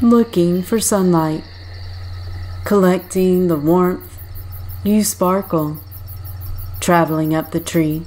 looking for sunlight. Collecting the warmth, you sparkle, traveling up the tree.